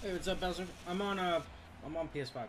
Hey, what's up, Bowser? I'm on uh, I'm on PS5.